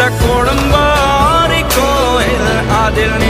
கொண்ட கோடம்பாரி கோயில் அதில்